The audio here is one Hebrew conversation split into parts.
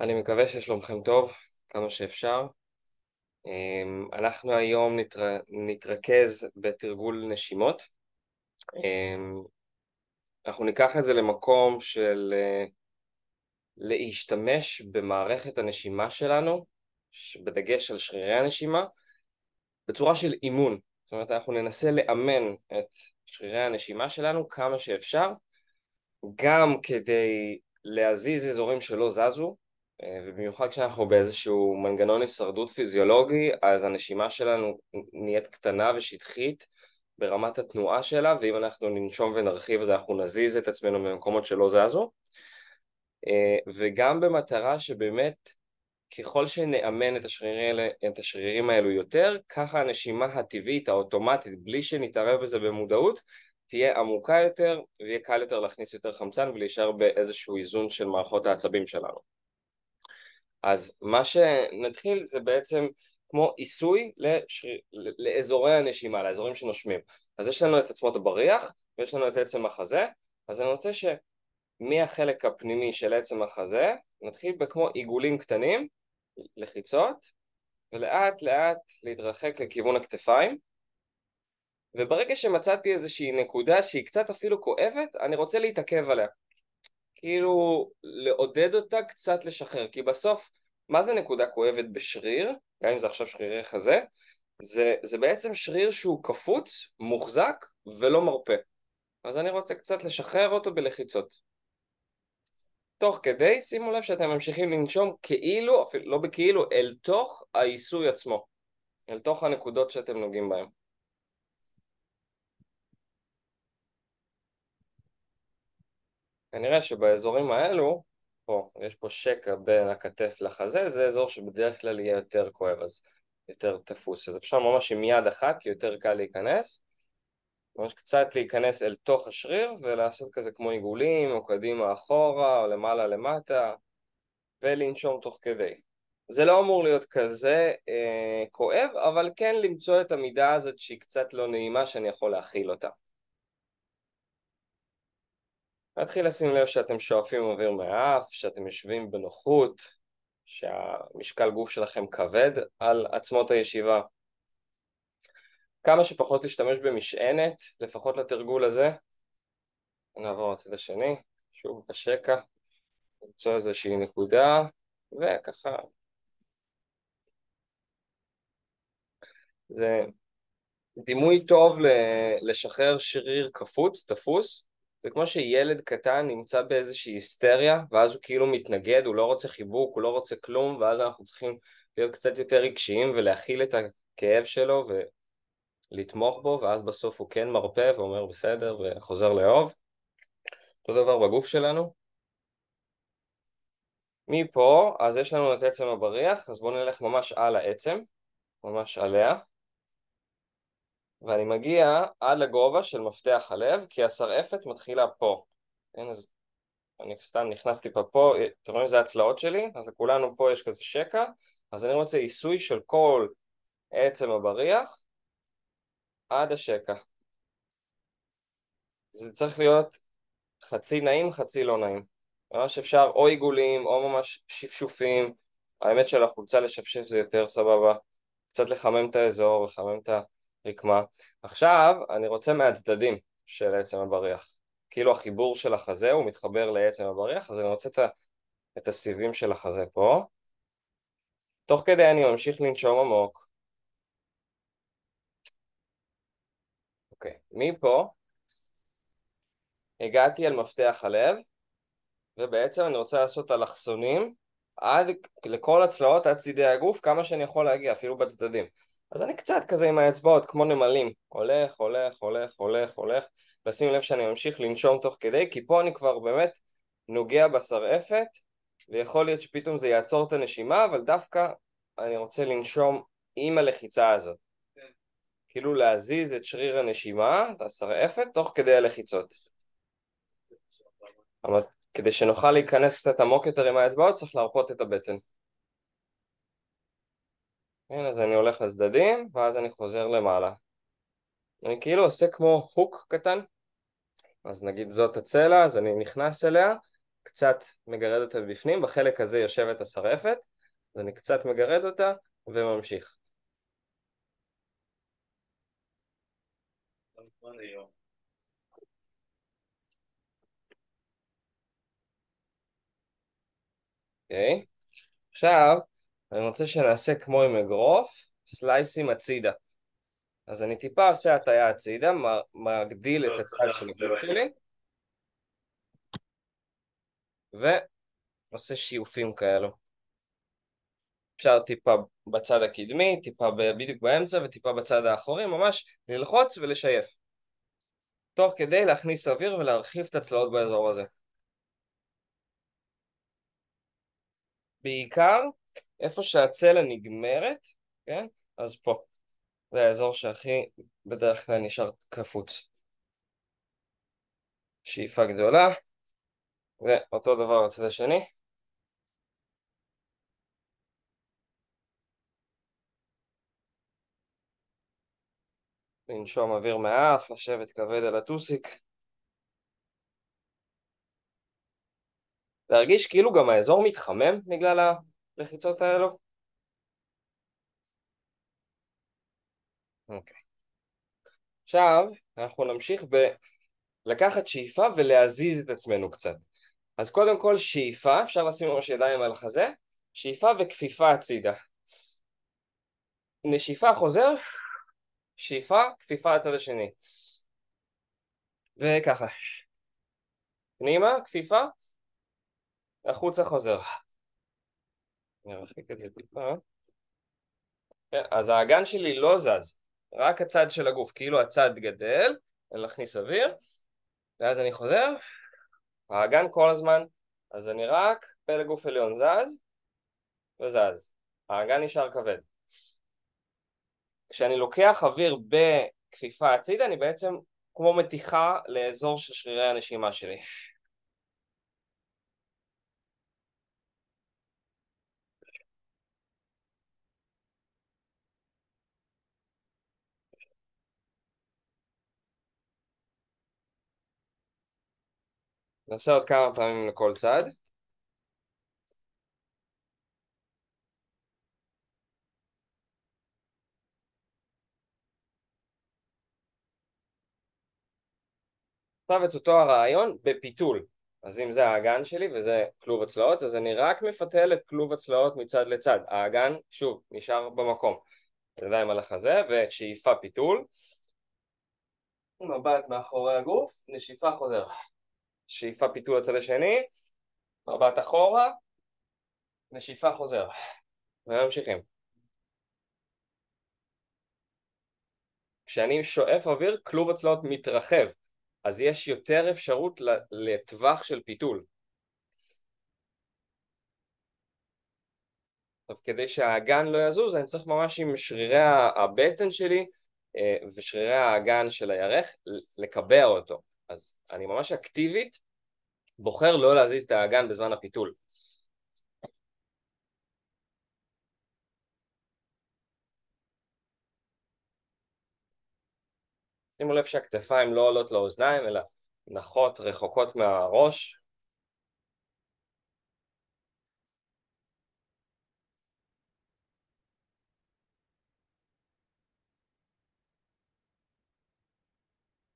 אני מקווה ששלומכם טוב, כמה שאפשר. אמ, אנחנו היום נתר... נתרכז בתרגול נשימות. אמ, אנחנו ניקח את זה למקום של אה, להשתמש במערכת הנשימה שלנו, בדגש על שרירי הנשימה, בצורה של אימון. זאת אומרת, אנחנו ננסה לאמן את שרירי הנשימה שלנו כמה שאפשר, גם כדי להזיז אזורים שלא זזו, אה, ובמיוחד כשאנחנו באיזשהו מנגנון הישרדות פיזיולוגי, אז הנשימה שלנו נהיית קטנה ושטחית ברמת התנועה שלה, ואם אנחנו ננשום ונרחיב אז אנחנו נזיז את עצמנו במקומות שלא זזו. אה, וגם במטרה שבאמת ככל שנאמן את השרירים, את השרירים האלו יותר, ככה הנשימה הטבעית, האוטומטית, בלי שנתערב בזה במודעות, תהיה עמוקה יותר ויהיה קל יותר להכניס יותר חמצן ולהישאר באיזשהו איזון של מערכות העצבים שלנו. אז מה שנתחיל זה בעצם כמו עיסוי לשר... לאזורי הנשימה, לאזורים שנושמים. אז יש לנו את עצמות הבריח ויש לנו את עצם החזה, אז אני רוצה שמהחלק הפנימי של עצם החזה נתחיל בכמו עיגולים קטנים, לחיצות, ולאט לאט להתרחק לכיוון הכתפיים וברגע שמצאתי איזושהי נקודה שהיא קצת אפילו כואבת, אני רוצה להתעכב עליה. כאילו לעודד אותה קצת לשחרר, כי בסוף, מה זה נקודה כואבת בשריר, גם אם זה עכשיו שרירי חזה, זה, זה בעצם שריר שהוא קפוץ, מוחזק ולא מרפה. אז אני רוצה קצת לשחרר אותו בלחיצות. תוך כדי, שימו לב שאתם ממשיכים לנשום כאילו, אפילו לא בכאילו, אל תוך העיסוי עצמו, אל תוך הנקודות שאתם נוגעים בהן. כנראה שבאזורים האלו, פה, יש פה שקע בין הכתף לחזה, זה אזור שבדרך כלל יהיה יותר כואב, אז יותר תפוס. אז אפשר ממש עם יד אחת, כי יותר קל להיכנס, ממש קצת להיכנס אל תוך השריר ולעשות כזה כמו עיגולים, או קדימה אחורה, או למעלה למטה, ולנשום תוך כדי. זה לא אמור להיות כזה אה, כואב, אבל כן למצוא את המידה הזאת שהיא קצת לא נעימה, שאני יכול להכיל אותה. להתחיל לשים לב שאתם שואפים אוויר מהאף, שאתם יושבים בנוחות, שהמשקל גוף שלכם כבד על עצמות הישיבה. כמה שפחות להשתמש במשענת, לפחות לתרגול הזה. נעבור לצד השני, שוב בשקע, למצוא איזושהי נקודה, וככה. זה דימוי טוב לשחרר שריר קפוץ, תפוס, זה כמו שילד קטן נמצא באיזושהי היסטריה ואז הוא כאילו מתנגד, הוא לא רוצה חיבוק, הוא לא רוצה כלום ואז אנחנו צריכים להיות קצת יותר רגשיים ולהכיל את הכאב שלו ולתמוך בו ואז בסוף הוא כן מרפא ואומר בסדר וחוזר לאהוב. אותו דבר בגוף שלנו. מפה אז יש לנו את עצם הבריח אז בואו נלך ממש על העצם, ממש עליה ואני מגיע עד לגובה של מפתח הלב, כי השרעפת מתחילה פה. כן, אז אני סתם נכנס טיפה פה, אתם רואים זה הצלעות שלי? אז לכולנו פה יש כזה שקע, אז אני רוצה עיסוי של כל עצם הבריח עד השקע. זה צריך להיות חצי נעים, חצי לא נעים. ממש אפשר או עיגולים או ממש שפשופים, האמת של החולצה לשפשף זה יותר סבבה, קצת לחמם את האזור, לחמם את ה... רקמה. עכשיו אני רוצה מהצדדים של עצם הבריח. כאילו החיבור של החזה הוא מתחבר לעצם הבריח, אז אני רוצה את, את הסיבים של החזה פה. תוך כדי אני ממשיך לנשום עמוק. אוקיי, מפה הגעתי אל מפתח הלב, ובעצם אני רוצה לעשות אלכסונים עד לכל הצלעות, עד צידי הגוף, כמה שאני יכול להגיע, אפילו בצדדים. אז אני קצת כזה עם האצבעות כמו נמלים, הולך, הולך, הולך, הולך, הולך, לשים לב שאני ממשיך לנשום תוך כדי, כי פה אני כבר באמת נוגע בשרעפת, ויכול להיות שפתאום זה יעצור את הנשימה, אבל דווקא אני רוצה לנשום עם הלחיצה הזאת. כאילו להזיז את שריר הנשימה, את השרעפת, תוך כדי הלחיצות. כדי שנוכל להיכנס קצת עמוק יותר עם האצבעות, צריך להרפות את הבטן. כן, אז אני הולך לצדדים, ואז אני חוזר למעלה. אני כאילו עושה כמו הוק קטן, אז נגיד זאת הצלע, אז אני נכנס אליה, קצת מגרד אותה בפנים, בחלק הזה יושבת השרעפת, אז אני קצת מגרד אותה וממשיך. אוקיי, okay. עכשיו אני רוצה שנעשה כמו עם אגרוף, סלייסים הצידה. אז אני טיפה עושה הטיה הצידה, מגדיל את הצד של הגוף שלי, ועושה שיופים כאלו. אפשר טיפה בצד הקדמי, טיפה בדיוק באמצע וטיפה בצד האחורי, ממש ללחוץ ולשייף. תוך כדי להכניס אוויר ולהרחיב את הצלעות באזור הזה. בעיקר איפה שהצלע נגמרת, כן? אז פה. זה האזור שהכי בדרך כלל נשאר קפוץ. שאיפה גדולה, ואותו דבר בצד השני. לנשום אוויר מהאף, לשבת כבד על הטוסיק. להרגיש כאילו גם האזור מתחמם בגלל הלחיצות האלו. אוקיי. עכשיו אנחנו נמשיך בלקחת שאיפה ולהזיז את עצמנו קצת. אז קודם כל שאיפה, אפשר לשים ממש ידיים על החזה, שאיפה וכפיפה הצידה. נשיפה חוזר, שאיפה, כפיפה לצד השני. וככה. פנימה, כפיפה, החוצה חוזר. אני ארחיק את זה טיפה. כן, אז האגן שלי לא זז, רק הצד של הגוף, כאילו הצד גדל, אני להכניס אוויר, ואז אני חוזר, האגן כל הזמן, אז אני רק פלג גוף עליון זז, וזז. האגן נשאר כבד. כשאני לוקח אוויר בכפיפה הצידה, אני בעצם כמו מתיחה לאזור של שרירי הנשימה שלי. נעשה עוד כמה פעמים לכל צד. עכשיו את אותו הרעיון בפיתול. אז אם זה האגן שלי וזה כלוב הצלעות, אז אני רק מפתל את כלוב הצלעות מצד לצד. האגן, שוב, נשאר במקום. ידיים על החזה ושאיפה פיתול. מבט מאחורי הגוף, נשיפה חוזר. שאיפה פיתול לצד השני, מבט אחורה, נשיפה חוזר. וממשיכים. כשאני שואף אוויר, כלוב הצלעות מתרחב. אז יש יותר אפשרות לטווח של פיתול. אז כדי שהאגן לא יזוז אני צריך ממש עם שרירי הבטן שלי אה, ושרירי האגן של הירך לקבע אותו. אז אני ממש אקטיבית בוחר לא להזיז את האגן בזמן הפיתול. שימו לב שהכתפיים לא עולות לאוזניים אלא נחות רחוקות מהראש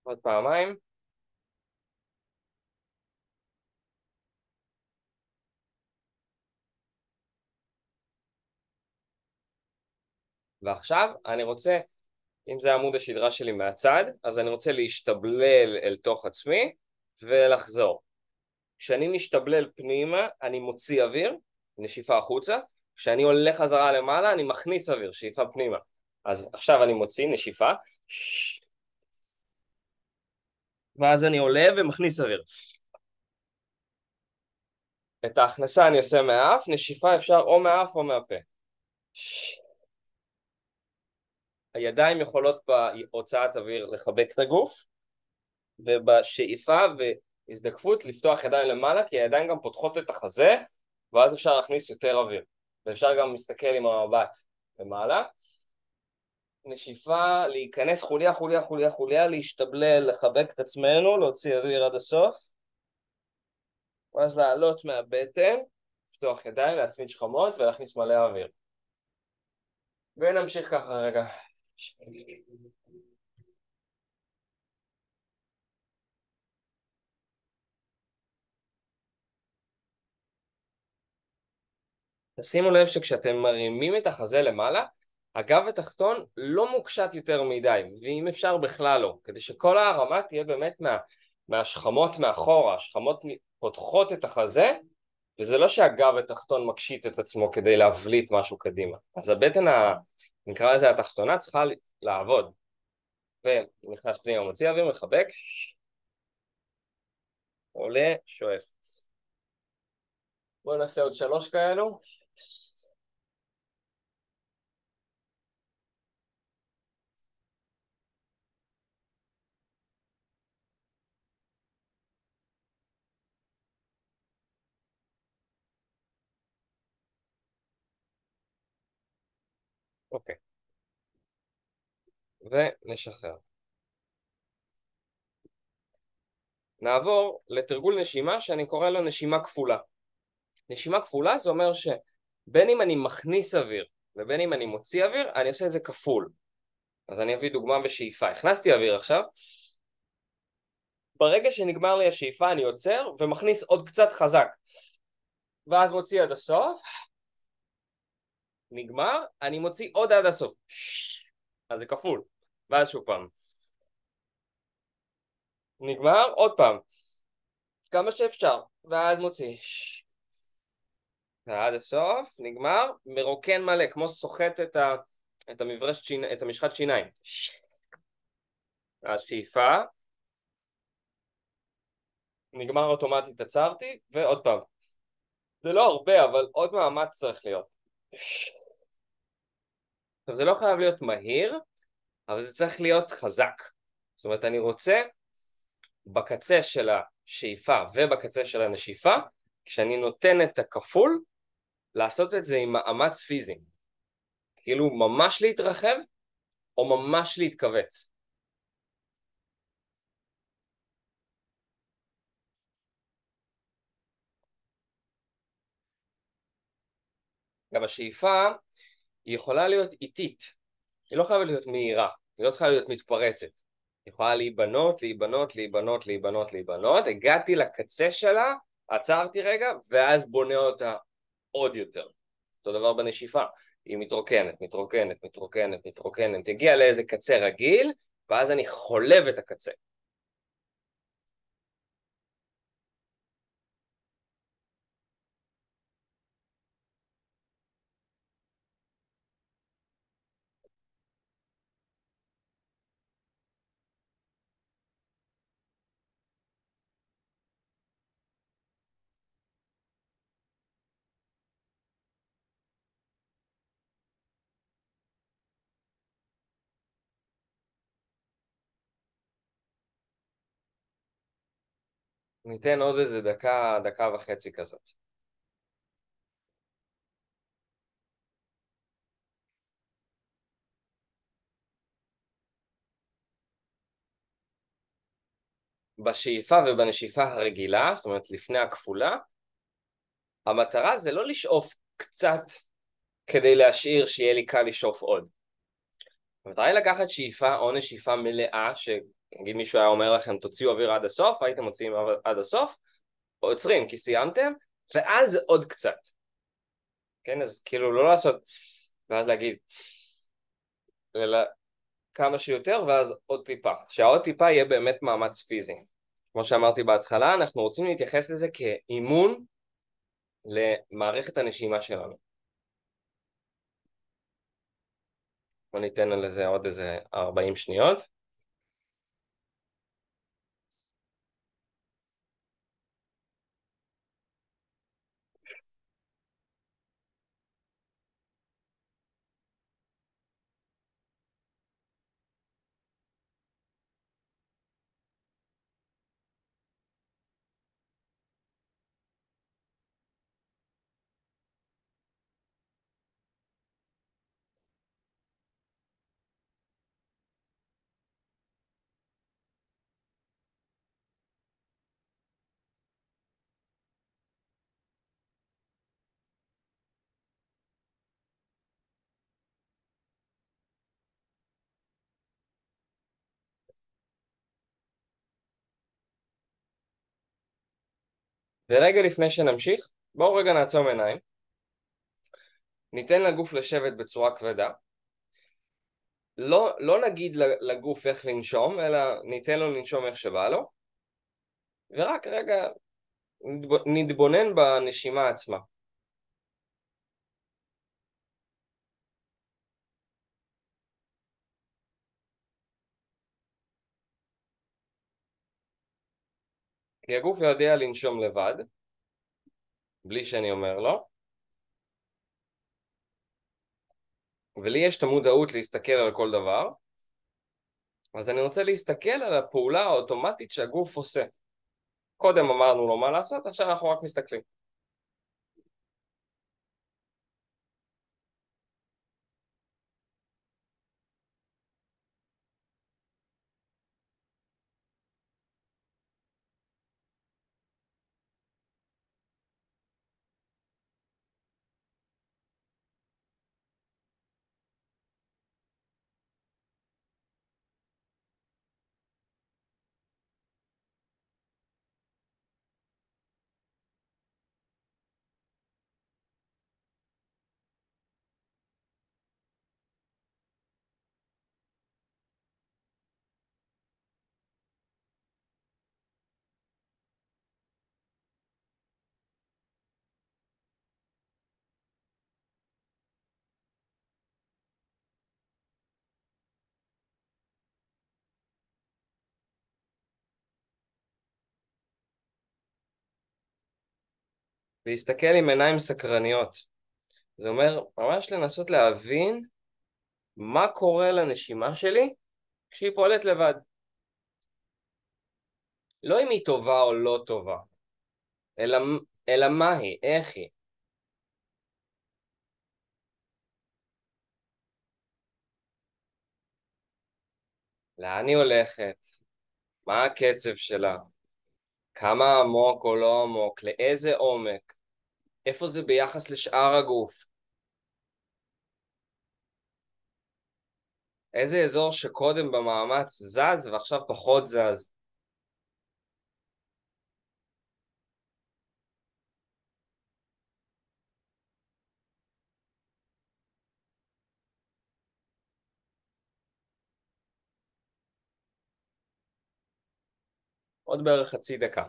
עוד פעמיים ועכשיו אני רוצה אם זה עמוד השדרה שלי מהצד, אז אני רוצה להשתבלל אל תוך עצמי ולחזור. כשאני משתבלל פנימה, אני מוציא אוויר, נשיפה החוצה, כשאני עולה חזרה למעלה, אני מכניס אוויר, שאיפה פנימה. אז עכשיו אני מוציא נשיפה, ואז אני עולה ומכניס אוויר. את ההכנסה אני עושה מהאף, נשיפה אפשר או מהאף או מהפה. הידיים יכולות בהוצאת אוויר לחבק את הגוף ובשאיפה והזדקפות לפתוח ידיים למעלה כי הידיים גם פותחות את החזה ואז אפשר להכניס יותר אוויר ואפשר גם להסתכל עם המבט למעלה נשיפה, להיכנס חוליה חוליה חוליה חוליה, להשתבלל, לחבק את עצמנו, להוציא אוויר עד הסוף ואז לעלות מהבטן, לפתוח ידיים, להצמיד שכמות ולהכניס מלא אוויר. ונמשיך ככה רגע. תשימו לב שכשאתם מרימים את החזה למעלה, הגב התחתון לא מוקשט יותר מדי, ואם אפשר בכלל לא, כדי שכל ההרמה תהיה באמת מה, מהשכמות מאחורה, השכמות פותחות את החזה, וזה לא שהגב התחתון מקשיט את עצמו כדי להבליט משהו קדימה. אז הבטן. נקרא לזה התחתונה, צריכה לעבוד. ונכנס פנימה, מוציא אוויר, מחבק, עולה, שואף. בואו נעשה עוד שלוש כאלו. אוקיי. ונשחרר. נעבור לתרגול נשימה שאני קורא לו נשימה כפולה. נשימה כפולה זה אומר שבין אם אני מכניס אוויר ובין אם אני מוציא אוויר, אני עושה את זה כפול. אז אני אביא דוגמה בשאיפה. הכנסתי אוויר עכשיו, ברגע שנגמר לי השאיפה אני עוצר ומכניס עוד קצת חזק. ואז מוציא עד הסוף, נגמר, אני מוציא עוד עד הסוף. אז זה כפול. ואז שוב פעם. נגמר, עוד פעם. כמה שאפשר. ואז מוציא. ועד הסוף, נגמר, מרוקן מלא, כמו סוחט את, ה, את, המברש, שיני, את המשחת שיניים. השאיפה, נגמר אוטומטית, עצרתי, ועוד פעם. זה לא הרבה, אבל עוד מאמץ צריך להיות. עכשיו זה לא חייב להיות מהיר, אבל זה צריך להיות חזק. זאת אומרת, אני רוצה בקצה של השאיפה ובקצה של הנשיפה, כשאני נותן את הכפול, לעשות את זה עם מאמץ פיזי. כאילו ממש להתרחב או ממש להתכווץ. גם השאיפה היא יכולה להיות איטית, היא לא חייבת להיות מהירה, היא לא צריכה להיות מתפרצת. היא יכולה להיבנות, להיבנות, להיבנות, להיבנות, להיבנות, הגעתי לקצה שלה, עצרתי רגע, ואז בונה אותה עוד יותר. אותו דבר בנשיפה, היא מתרוקנת, מתרוקנת, מתרוקנת, מתרוקנת, הגיעה לאיזה קצה רגיל, ואז אני חולב את הקצה. ניתן עוד איזה דקה, דקה וחצי כזאת. בשאיפה ובנשיפה הרגילה, זאת אומרת לפני הכפולה, המטרה זה לא לשאוף קצת כדי להשאיר שיהיה לי קל לשאוף עוד. המטרה היא לקחת שאיפה או נשיפה מלאה, נגיד מישהו היה אומר לכם תוציאו אוויר עד הסוף, הייתם מוציאים עד הסוף, עוצרים כי סיימתם, ואז עוד קצת. כן, אז כאילו לא לעשות, ואז להגיד, אלא כמה שיותר ואז עוד טיפה. שהעוד טיפה יהיה באמת מאמץ פיזי. כמו שאמרתי בהתחלה, אנחנו רוצים להתייחס לזה כאימון למערכת הנשימה שלנו. בוא ניתן לזה עוד איזה 40 שניות. ורגע לפני שנמשיך, בואו רגע נעצום עיניים. ניתן לגוף לשבת בצורה כבדה. לא, לא נגיד לגוף איך לנשום, אלא ניתן לו לנשום איך שבא לו. ורק רגע נתבונן בנשימה עצמה. כי הגוף יודע לנשום לבד, בלי שאני אומר לו, ולי יש את המודעות להסתכל על כל דבר, אז אני רוצה להסתכל על הפעולה האוטומטית שהגוף עושה. קודם אמרנו לו מה לעשות, עכשיו אנחנו רק מסתכלים. להסתכל עם עיניים סקרניות. זה אומר ממש לנסות להבין מה קורה לנשימה שלי כשהיא פועלת לבד. לא אם היא טובה או לא טובה, אלא, אלא מה היא, איך היא. לאן היא הולכת? מה הקצב שלה? כמה עמוק או לא עמוק? לאיזה עומק? איפה זה ביחס לשאר הגוף? איזה אזור שקודם במאמץ זז ועכשיו פחות זז? עוד בערך חצי דקה.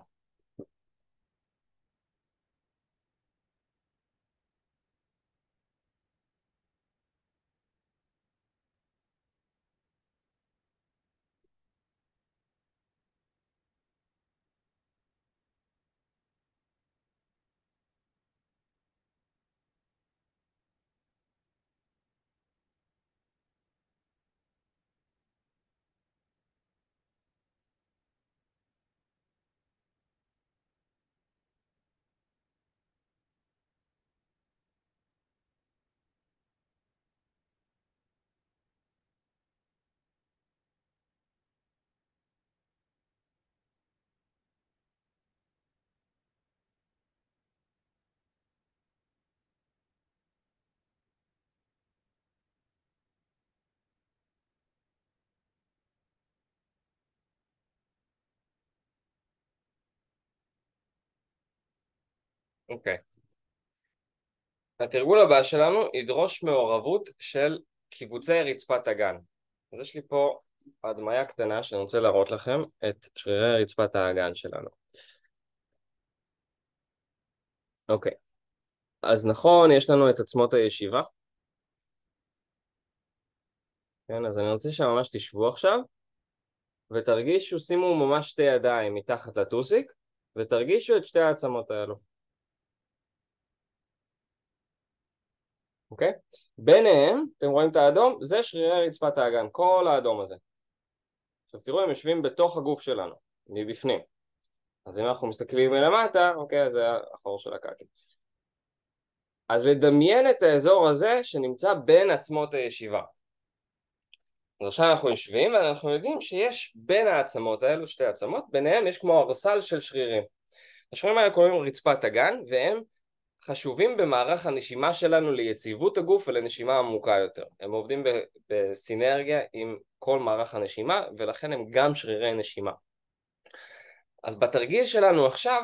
אוקיי. התרגול הבא שלנו ידרוש מעורבות של קיבוצי רצפת אגן. אז יש לי פה הדמיה קטנה שאני רוצה להראות לכם את שרירי רצפת האגן שלנו. אוקיי. אז נכון, יש לנו את עצמות הישיבה. כן, אז אני רוצה שממש תשבו עכשיו ותרגישו, שימו ממש שתי ידיים מתחת לטוסיק ותרגישו את שתי העצמות האלו. אוקיי? ביניהם, אתם רואים את האדום? זה שרירי רצפת האגן, כל האדום הזה. עכשיו תראו, הם יושבים בתוך הגוף שלנו, מבפנים. אז אם אנחנו מסתכלים מלמטה, אוקיי, זה החור של הקקי. אז לדמיין את האזור הזה שנמצא בין עצמות הישיבה. אז עכשיו אנחנו יושבים ואנחנו יודעים שיש בין העצמות האלו, שתי עצמות, ביניהם יש כמו ארסל של שרירים. השרירים האלה קוראים רצפת אגן, והם חשובים במערך הנשימה שלנו ליציבות הגוף ולנשימה עמוקה יותר. הם עובדים בסינרגיה עם כל מערך הנשימה ולכן הם גם שרירי נשימה. אז בתרגיל שלנו עכשיו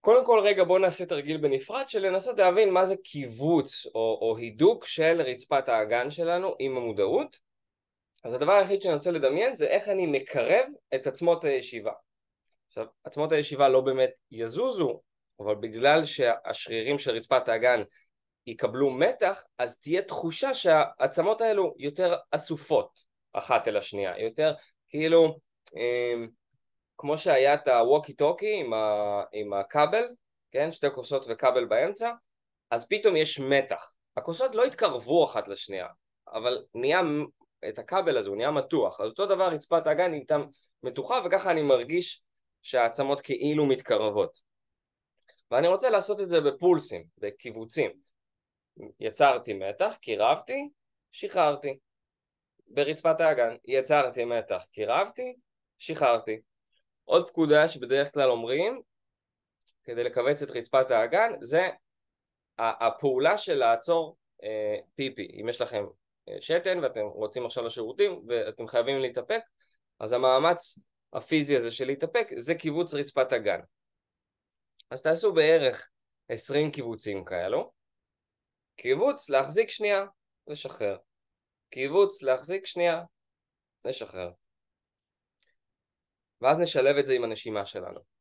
קודם כל רגע בואו נעשה תרגיל בנפרד של לנסות להבין מה זה קיבוץ או, או הידוק של רצפת האגן שלנו עם המודעות אז הדבר היחיד שאני רוצה לדמיין זה איך אני מקרב את עצמות הישיבה עכשיו עצמות הישיבה לא באמת יזוזו אבל בגלל שהשרירים של רצפת האגן יקבלו מתח אז תהיה תחושה שהעצמות האלו יותר אסופות אחת אל השנייה יותר כאילו אמ, כמו שהיה את הווקי טוקי עם, ה, עם הכבל, כן, שתי כוסות וכבל באמצע, אז פתאום יש מתח. הכוסות לא התקרבו אחת לשנייה, אבל נהיה, את הכבל הזה הוא נהיה מתוח, אז אותו דבר רצפת האגן היא איתה מתוחה וככה אני מרגיש שהעצמות כאילו מתקרבות. ואני רוצה לעשות את זה בפולסים, בקיבוצים. יצרתי מתח, קירבתי, שחררתי. ברצפת האגן יצרתי מתח, קירבתי, שחררתי. עוד פקודה שבדרך כלל אומרים כדי לכווץ את רצפת האגן זה הפעולה של לעצור אה, פיפי אם יש לכם אה, שתן ואתם רוצים עכשיו לשירותים ואתם חייבים להתאפק אז המאמץ הפיזי הזה של להתאפק זה קיבוץ רצפת הגן אז תעשו בערך 20 קיבוצים כאלו. קיבוץ להחזיק שנייה לשחרר. קיבוץ להחזיק שנייה לשחרר. ואז נשלב את זה עם הנשימה שלנו.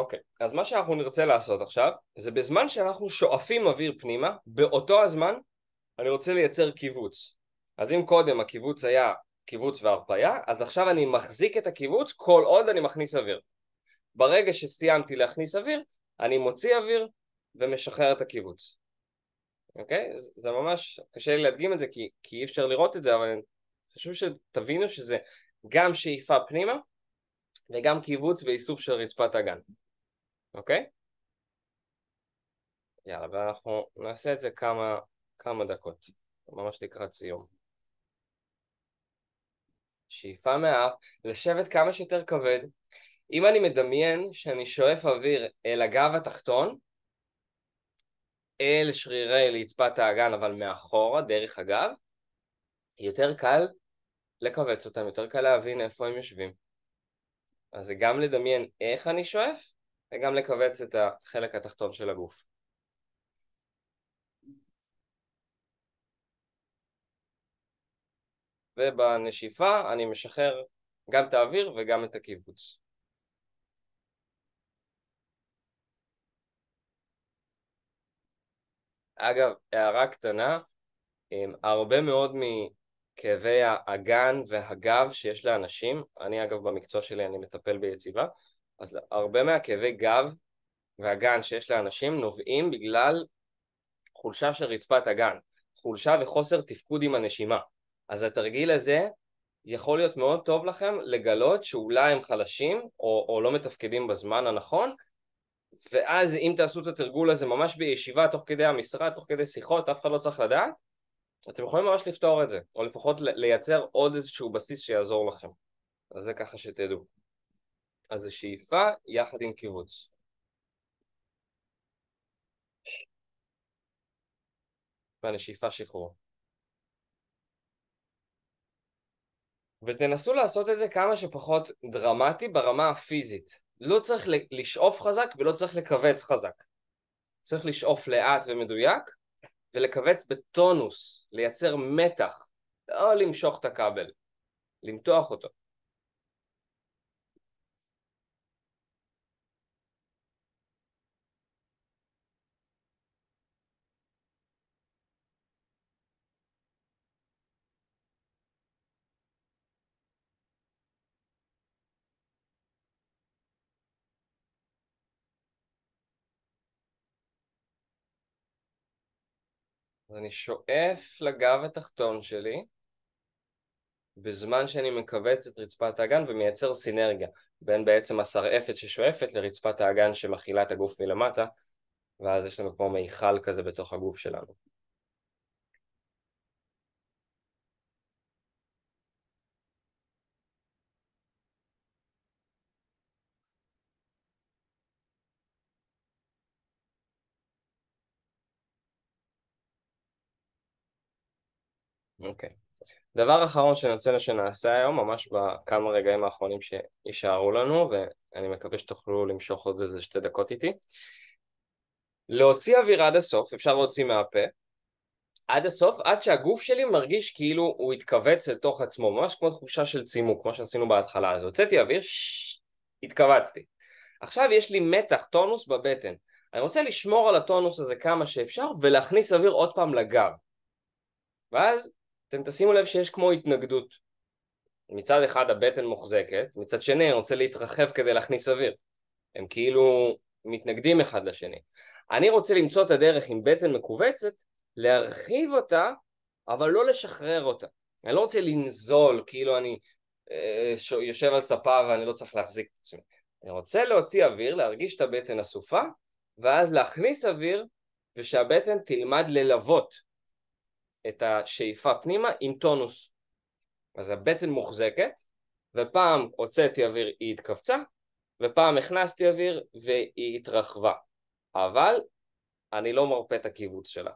אוקיי, okay. אז מה שאנחנו נרצה לעשות עכשיו, זה בזמן שאנחנו שואפים אוויר פנימה, באותו הזמן אני רוצה לייצר קיבוץ. אז אם קודם הקיבוץ היה קיבוץ והרפאיה, אז עכשיו אני מחזיק את הקיבוץ כל עוד אני מכניס אוויר. ברגע שסיימתי להכניס אוויר, אני מוציא אוויר ומשחרר את הקיבוץ. אוקיי? Okay? זה ממש, קשה לי להדגים את זה כי, כי אי אפשר לראות את זה, אבל חשוב שתבינו שזה גם שאיפה פנימה וגם קיבוץ ואיסוף של רצפת הגן. אוקיי? יאללה, ואנחנו נעשה את זה כמה, כמה דקות, ממש לקראת סיום. שאיפה מהאף, לשבת כמה שיותר כבד. אם אני מדמיין שאני שואף אוויר אל הגב התחתון, אל שרירי רצפת האגן אבל מאחורה, דרך הגב, יותר קל לכווץ אותם, יותר קל להבין איפה הם יושבים. אז זה גם לדמיין איך אני שואף, וגם לכווץ את החלק התחתון של הגוף. ובנשיפה אני משחרר גם את האוויר וגם את הקיבוץ. אגב, הערה קטנה, הרבה מאוד מכאבי האגן והגב שיש לאנשים, אני אגב במקצוע שלי אני מטפל ביציבה, אז הרבה מהכאבי גב והגן שיש לאנשים נובעים בגלל חולשה של רצפת הגן, חולשה וחוסר תפקוד עם הנשימה. אז התרגיל הזה יכול להיות מאוד טוב לכם לגלות שאולי הם חלשים או, או לא מתפקדים בזמן הנכון ואז אם תעשו את התרגול הזה ממש בישיבה תוך כדי המשרד, תוך כדי שיחות, אף אחד לא צריך לדעת אתם יכולים ממש לפתור את זה, או לפחות לייצר עוד איזשהו בסיס שיעזור לכם. אז זה ככה שתדעו. אז זה שאיפה יחד עם קיבוץ. והנשיפה שחרור. ותנסו לעשות את זה כמה שפחות דרמטי ברמה הפיזית. לא צריך לשאוף חזק ולא צריך לכווץ חזק. צריך לשאוף לאט ומדויק ולכווץ בטונוס, לייצר מתח, לא למשוך את הכבל, למתוח אותו. אני שואף לגב התחתון שלי בזמן שאני מכווץ את רצפת האגן ומייצר סינרגיה בין בעצם השרעפת ששואפת לרצפת האגן שמכילה את הגוף מלמטה ואז יש לנו כמו מיכל כזה בתוך הגוף שלנו. אוקיי. Okay. דבר אחרון שאני רוצה שנעשה היום, ממש בכמה רגעים האחרונים שישארו לנו, ואני מקווה שתוכלו למשוך עוד איזה שתי דקות איתי. להוציא אוויר עד הסוף, אפשר להוציא מהפה, עד הסוף, עד שהגוף שלי מרגיש כאילו הוא התכווץ לתוך עצמו, ממש כמו תחושה של צימוק, כמו שעשינו בהתחלה. אז הוצאתי אוויר, ששש, התכווצתי. עכשיו יש לי מתח, טונוס בבטן. אני רוצה לשמור על הטונוס הזה כמה שאפשר ולהכניס אוויר עוד פעם לגב. ואז אתם תשימו לב שיש כמו התנגדות. מצד אחד הבטן מוחזקת, מצד שני אני רוצה להתרחב כדי להכניס אוויר. הם כאילו מתנגדים אחד לשני. אני רוצה למצוא את הדרך עם בטן מכווצת, להרחיב אותה, אבל לא לשחרר אותה. אני לא רוצה לנזול, כאילו אני אה, יושב על ספה ואני לא צריך להחזיק את עצמי. אני רוצה להוציא אוויר, להרגיש את הבטן אסופה, ואז להכניס אוויר, ושהבטן תלמד ללוות את השאיפה פנימה עם טונוס. אז הבטן מוחזקת, ופעם הוצאתי אוויר היא התכווצה, ופעם הכנסתי אוויר והיא התרחבה. אבל אני לא מרפה את הקיבוץ שלה.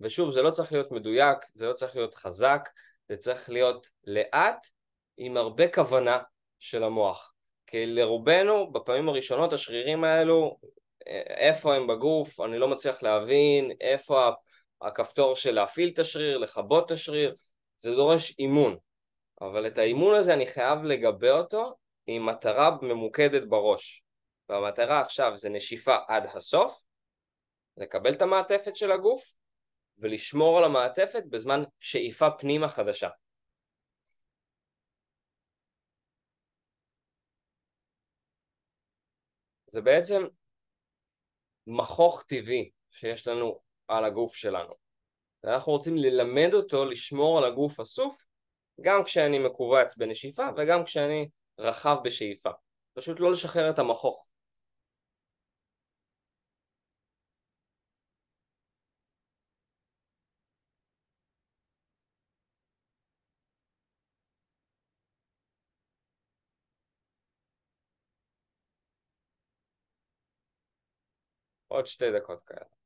ושוב, זה לא צריך להיות מדויק, זה לא צריך להיות חזק, זה צריך להיות לאט עם הרבה כוונה של המוח. כי לרובנו, בפעמים הראשונות השרירים האלו, איפה הם בגוף, אני לא מצליח להבין, איפה הכפתור של להפעיל את השריר, לכבות את השריר, זה דורש אימון. אבל את האימון הזה אני חייב לגבה אותו עם מטרה ממוקדת בראש. והמטרה עכשיו זה נשיפה עד הסוף, לקבל את המעטפת של הגוף ולשמור על המעטפת בזמן שאיפה פנימה חדשה. זה בעצם מכוך טבעי שיש לנו על הגוף שלנו. ואנחנו רוצים ללמד אותו לשמור על הגוף אסוף גם כשאני מכווץ בנשיפה וגם כשאני רחב בשאיפה. פשוט לא לשחרר את המכוך. עוד שתי דקות כאלה.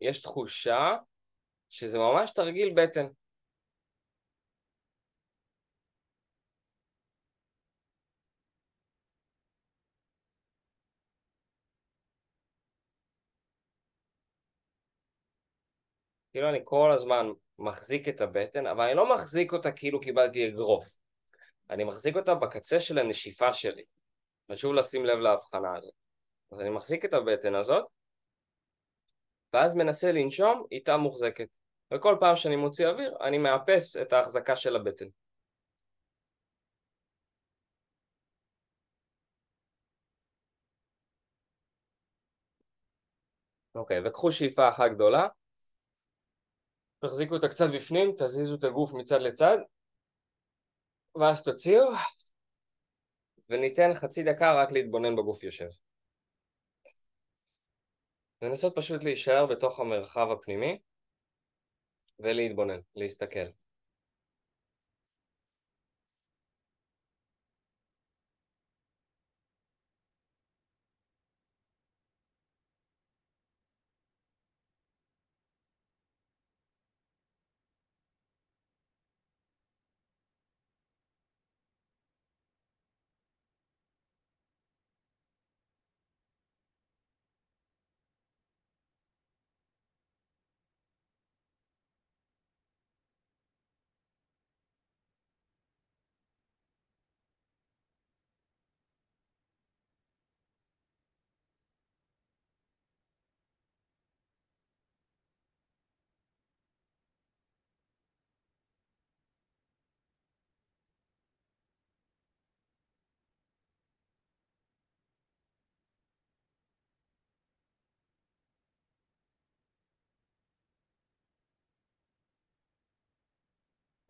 יש תחושה שזה ממש תרגיל בטן. כאילו אני כל הזמן מחזיק את הבטן, אבל אני לא מחזיק אותה כאילו קיבלתי אגרוף. אני מחזיק אותה בקצה של הנשיפה שלי. חשוב לשים לב להבחנה הזאת. אז אני מחזיק את הבטן הזאת, ואז מנסה לנשום, איתה מוחזקת. וכל פעם שאני מוציא אוויר, אני מאפס את ההחזקה של הבטן. אוקיי, וקחו שאיפה אחת גדולה, תחזיקו אותה קצת בפנים, תזיזו את הגוף מצד לצד, ואז תוציאו, וניתן חצי דקה רק להתבונן בגוף יושב. לנסות פשוט להישאר בתוך המרחב הפנימי ולהתבונן, להסתכל.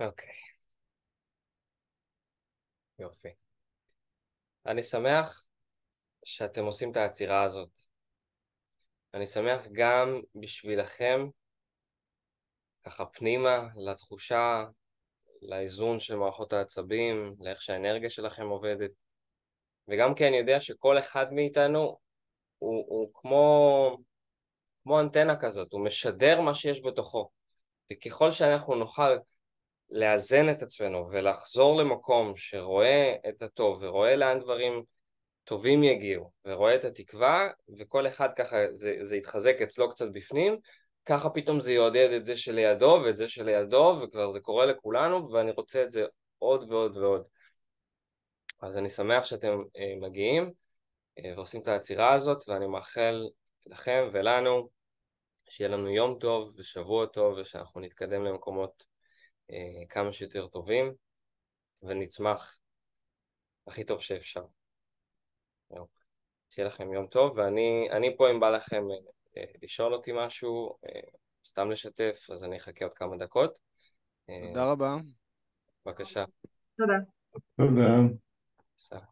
אוקיי. יופי. אני שמח שאתם עושים את העצירה הזאת. אני שמח גם בשבילכם, ככה פנימה, לתחושה, לאיזון של מערכות העצבים, לאיך שהאנרגיה שלכם עובדת. וגם כי אני יודע שכל אחד מאיתנו הוא, הוא כמו, כמו אנטנה כזאת, הוא משדר מה שיש בתוכו. וככל שאנחנו נוכל לאזן את עצמנו ולחזור למקום שרואה את הטוב ורואה לאן דברים טובים יגיעו ורואה את התקווה וכל אחד ככה זה, זה יתחזק אצלו קצת בפנים ככה פתאום זה יעודד את זה שלידו ואת זה שלידו וכבר זה קורה לכולנו ואני רוצה את זה עוד ועוד ועוד. אז אני שמח שאתם אה, מגיעים אה, ועושים את העצירה הזאת ואני מאחל לכם ולנו שיהיה לנו יום טוב ושבוע טוב ושאנחנו נתקדם למקומות כמה שיותר טובים ונצמח הכי טוב שאפשר. שיהיה לכם יום טוב ואני פה אם בא לכם לשאול אותי משהו, סתם לשתף, אז אני אחכה עוד כמה דקות. תודה רבה. בבקשה. תודה. תודה.